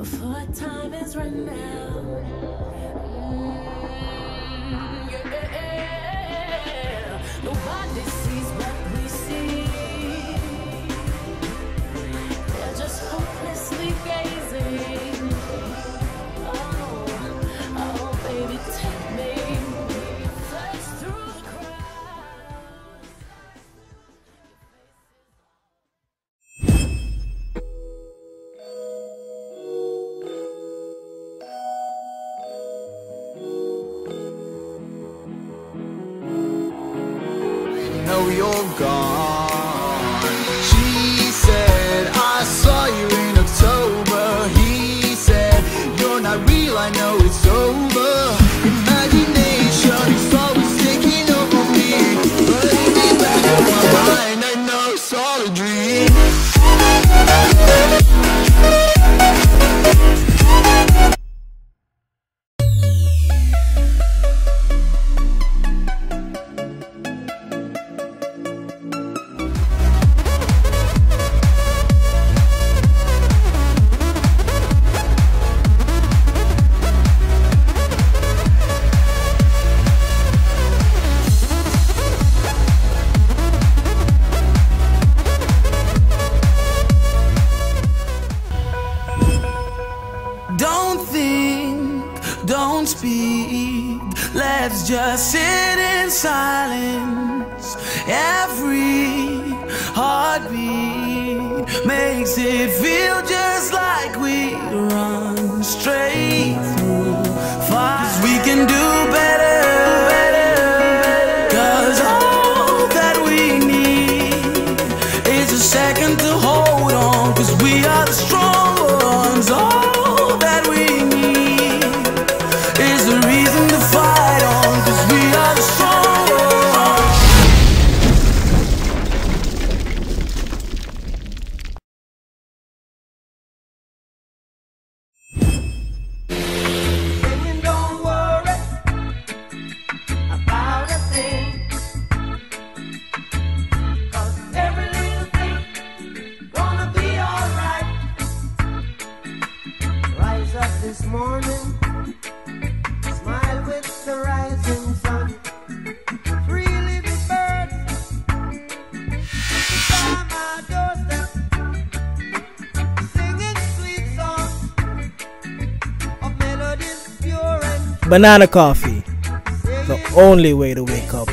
before time is run out. Mm, yeah. Nobody sees. know you're gone. think, don't speak. Let's just sit in silence. Every heartbeat makes it feel just like we run straight through fire. Cause we can do better. Banana coffee. The only way to wake up.